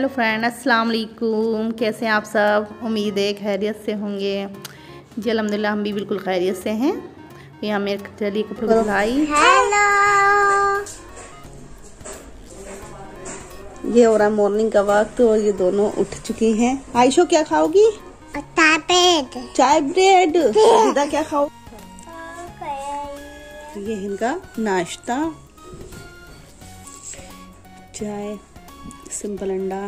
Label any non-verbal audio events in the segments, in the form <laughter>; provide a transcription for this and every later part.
Hello friend अस्सलाम वालेकुम कैसे हैं आप सब? उम्मीद है खैरियत से होंगे। जी अलहमदिल्ला हम भी बिल्कुल खैरियत से हैं। यहाँ मेरे चलिए कपड़े धुलाई। हेलो ये हो रहा मॉर्निंग का वक्त और ये दोनों उठ चुकी हैं। आयशो क्या खाओगी? तापेट चाय ब्रेड सीधा क्या खाओ? ये इनका नाश्ता। चाय। सिंपल अंडा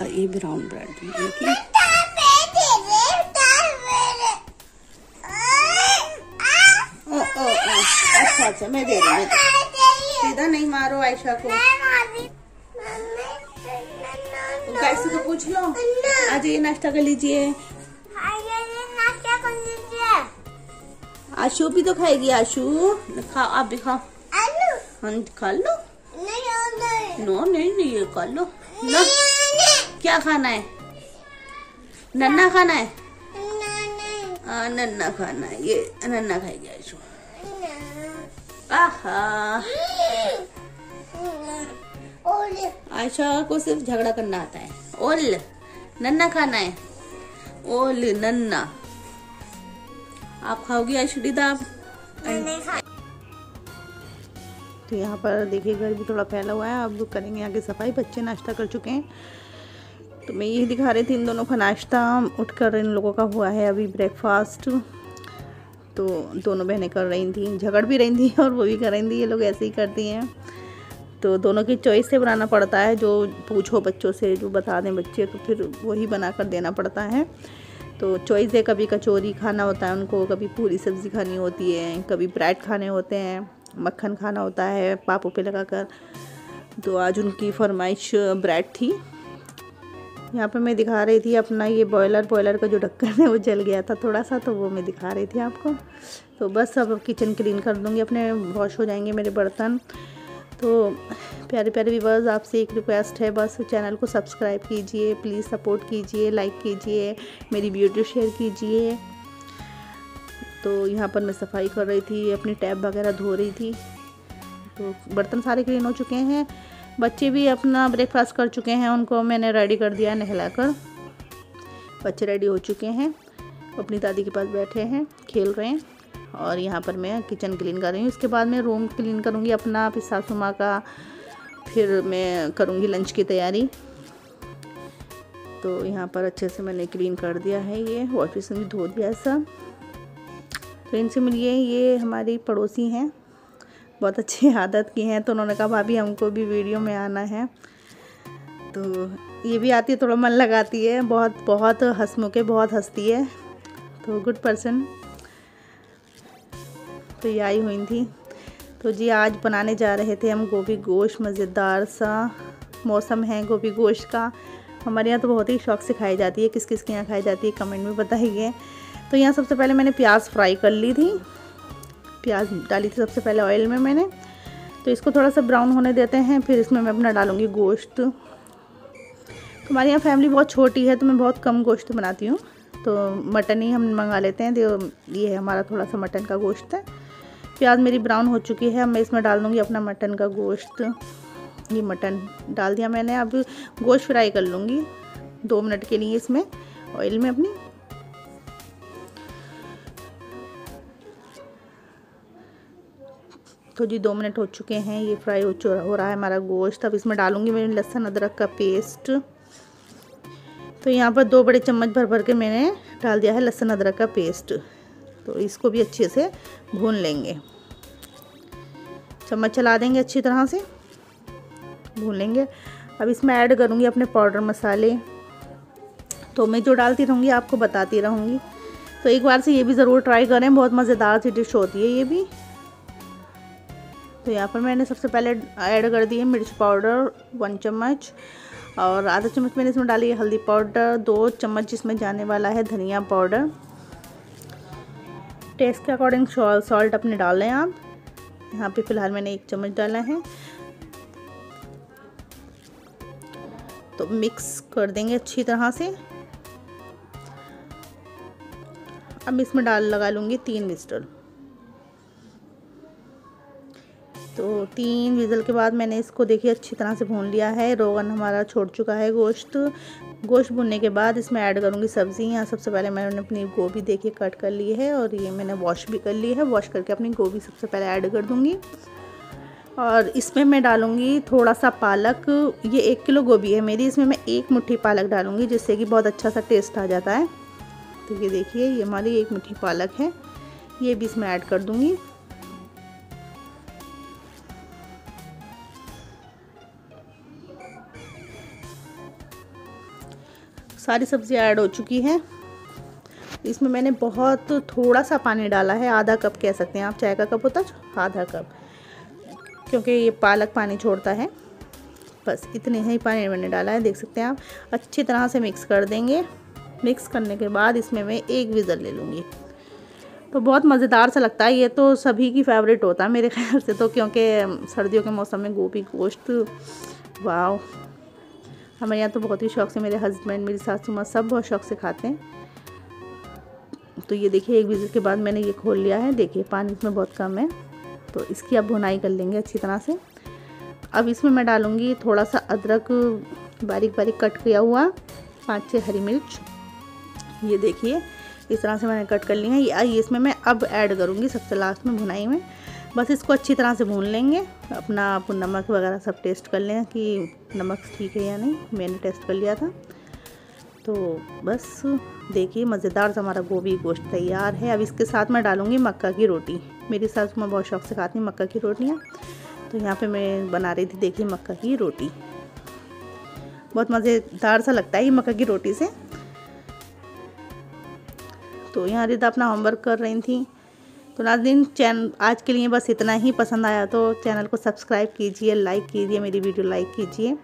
और ये ब्राउन ब्रेड इनकी ओ, ओ, ओ, अच्छा अच्छा मैं दे रही हूँ सीधा नहीं मारो आयशा को। कैसे तो पूछ लो। आज ये नाश्ता कर लीजिए। आशु भी तो खाएगी आशु। खाओ आप भी खाओ। हाँ खा लो। नो नहीं नहीं ये खा लो। लो क्या खाना है? नन्ना खाना है? आ, नन्ना खाना है। ये नन्ना खाएगी आशु आहा। आयशा को सिर्फ़ झगड़ा करना आता है। ओल नन्ना खाना है। ओल नन्ना। आप खाओगी आयशुदीदा आप तो यहाँ पर देखिए, घर भी थोड़ा फैला हुआ है। अब करेंगे आगे सफ़ाई। बच्चे नाश्ता कर चुके हैं। तो मैं यही दिखा रही थी इन दोनों का नाश्ता। उठकर इन लोगों का हुआ है अभी ब्रेकफास्ट तो दोनों बहनें कर रही थी। झगड़ भी रही थी <laughs> और वो भी कर रही थी। ये लोग ऐसे ही करती हैं। तो दोनों की चॉइस से बनाना पड़ता है। जो पूछो बच्चों से, जो बता दें बच्चे तो फिर वही बना कर देना पड़ता है। तो चॉइस है। कभी कचौरी खाना होता है उनको। कभी पूरी सब्ज़ी खानी होती है। कभी ब्रेड खाने होते हैं। मक्खन खाना होता है पापों पे लगाकर। तो आज उनकी फरमाइश ब्रेड थी। यहाँ पे मैं दिखा रही थी अपना ये बॉयलर बॉयलर का जो ढक्कन है वो जल गया था थोड़ा सा तो वो मैं दिखा रही थी आपको। तो बस अब किचन क्लीन कर दूँगी, अपने वॉश हो जाएँगे मेरे बर्तन। तो प्यारे प्यारे व्यूवर्स आपसे एक रिक्वेस्ट है, बस चैनल को सब्सक्राइब कीजिए प्लीज़ सपोर्ट कीजिए लाइक कीजिए, मेरी वीडियो शेयर कीजिए। तो यहाँ पर मैं सफ़ाई कर रही थी, अपनी टैब वगैरह धो रही थी। तो बर्तन सारे क्लीन हो चुके हैं। बच्चे भी अपना ब्रेकफास्ट कर चुके हैं, उनको मैंने रेडी कर दिया नहलाकर। बच्चे रेडी हो चुके हैं। अपनी दादी के पास बैठे हैं, खेल रहे हैं। और यहाँ पर मैं किचन क्लीन कर रही हूँ। इसके बाद मैं रूम क्लीन करूँगी अपना, फिर सासू माँ का, फिर मैं करूँगी लंच की तैयारी। तो यहाँ पर अच्छे से मैंने क्लीन कर दिया है ये ऑफ़िस में भी धो दिया सब। तो इनसे मिलिए ये हमारी पड़ोसी हैं। बहुत अच्छी <laughs> आदत की हैं तो उन्होंने कहा, भाभी, हमको भी वीडियो में आना है। तो ये भी आती है, थोड़ा मन लगाती है, बहुत बहुत हंसमुख बहुत हंसती है। तो गुड पर्सन तो ये आई हुई थी। तो जी, आज बनाने जा रहे थे हम गोभी गोश्त, मज़ेदार सा मौसम है गोभी गोश्त का। हमारे यहाँ तो बहुत ही शौक से खाई जाती है किस किस के यहाँ खाई जाती है, कमेंट में बताइए। तो यहाँ सबसे पहले मैंने प्याज फ्राई कर ली थी। प्याज डाली थी सबसे पहले ऑयल में मैंने। तो इसको थोड़ा सा ब्राउन होने देते हैं, फिर इसमें मैं अपना डालूँगी गोश्त। हमारे यहाँ फैमिली बहुत छोटी है तो मैं बहुत कम गोश्त बनाती हूँ। तो मटन ही हम मंगा लेते हैं तो ये है हमारा थोड़ा सा मटन का गोश्त है। प्याज मेरी ब्राउन हो चुकी है, अब मैं इसमें डाल दूँगी अपना मटन का गोश्त। ये मटन डाल दिया मैंने, अब गोश्त फ्राई कर लूँगी। दो मिनट के लिए इसमें ऑयल में अपनी। तो जी दो मिनट हो चुके हैं, ये फ्राई हो हो रहा है हमारा गोश्त। अब इसमें डालूँगी मैं लहसुन, अदरक का पेस्ट। तो यहाँ पर दो बड़े चम्मच भर भर के मैंने डाल दिया है लहसुन, अदरक का पेस्ट। तो इसको भी अच्छे से भून लेंगे। चम्मच चला देंगे अच्छी तरह से, भून लेंगे। अब इसमें ऐड करूँगी अपने पाउडर मसाले। तो मैं जो डालती रहूँगी, आपको बताती रहूँगी। तो एक बार से ये भी ज़रूर ट्राई करें, बहुत मज़ेदार सी डिश होती है ये भी। तो यहाँ पर मैंने सबसे पहले ऐड कर दी है मिर्च पाउडर वन चम्मच और आधा चम्मच मैंने इसमें डाली है हल्दी पाउडर दो चम्मच जिसमें जाने वाला है धनिया पाउडर टेस्ट के अकॉर्डिंग सॉल्ट अपने डाल लें आप। यहाँ पे फ़िलहाल मैंने एक चम्मच डाला है। तो मिक्स कर देंगे अच्छी तरह से। अब इसमें डाल लगा लूँगी तीन मिस्टर। तो तीन विज़ल के बाद मैंने इसको देखिए अच्छी तरह से भून लिया है। रोगन हमारा छोड़ चुका है गोश्त। गोश्त भुनने के बाद इसमें ऐड करूँगी सब्ज़ी। यहाँ सबसे पहले मैंने अपनी गोभी देखिए कट कर ली है और ये मैंने वॉश भी कर ली है। वॉश करके अपनी गोभी सबसे पहले ऐड कर दूँगी। और इसमें मैं डालूँगी थोड़ा सा पालक। ये एक किलो गोभी है मेरी। इसमें मैं एक मुट्ठी पालक डालूँगी जिससे कि बहुत अच्छा सा टेस्ट आ जाता है। तो ये देखिए, ये हमारी एक मुट्ठी पालक है। ये भी इसमें ऐड कर दूँगी। सारी सब्ज़ियाँ ऐड हो चुकी हैं। इसमें मैंने बहुत थोड़ा सा पानी डाला है, आधा कप कह सकते हैं आप, चाय का कप होता है आधा कप। क्योंकि ये पालक पानी छोड़ता है। बस इतने ही पानी मैंने डाला है, देख सकते हैं आप। अच्छी तरह से मिक्स कर देंगे। मिक्स करने के बाद इसमें मैं एक विज़ल ले लूँगी। तो बहुत मज़ेदार सा लगता है, ये तो सभी की फेवरेट होता है मेरे ख्याल से तो क्योंकि, सर्दियों के मौसम में गोभी गोश्त वाह हमारे यहाँ तो बहुत ही शौक से मेरे हस्बैंड मेरी सासू माँ सब बहुत शौक से खाते हैं। तो ये देखिए, एक विज़िट के बाद मैंने ये खोल लिया है। देखिए, पानी इसमें बहुत कम है तो इसकी अब भुनाई कर लेंगे अच्छी तरह से। अब इसमें मैं डालूँगी थोड़ा सा अदरक बारीक बारीक कट किया हुआ पाँच छः हरी मिर्च। ये देखिए, इस तरह से मैंने कट कर ली है। ये इसमें मैं अब ऐड करूँगी सबसे लास्ट में भुनाई में। बस इसको अच्छी तरह से भून लेंगे। अपना आप नमक वगैरह सब टेस्ट कर लें कि नमक ठीक है या नहीं। मैंने टेस्ट कर लिया था। तो बस देखिए, मज़ेदार सा हमारा गोभी गोश्त तैयार है। अब इसके साथ मैं डालूँगी मक्का की रोटी। मेरी सास मैं बहुत शौक से खाती हूँ मक्का की रोटियाँ। तो यहाँ पे मैं बना रही थी, देखिए, मक्का की रोटी। बहुत मज़ेदार सा लगता है ये मक्का की रोटी से। तो यहाँ रिदा अपना होमवर्क कर रही थी। तो नाजरीन चैन, आज के लिए बस इतना ही पसंद आया तो चैनल को सब्सक्राइब कीजिए लाइक कीजिए, मेरी वीडियो लाइक कीजिए।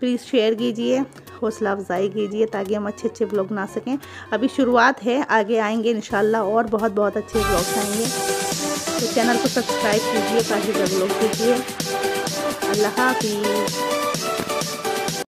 प्लीज़ शेयर कीजिए हौसला अफजाई कीजिए ताकि हम अच्छे अच्छे ब्लॉग बना सकें। अभी शुरुआत है, आगे आएँगे इन और बहुत बहुत अच्छे ब्लॉग्स आएँगे। तो चैनल को सब्सक्राइब कीजिए ताकि ब्लॉग कीजिए। अल्लाह हाफिज़।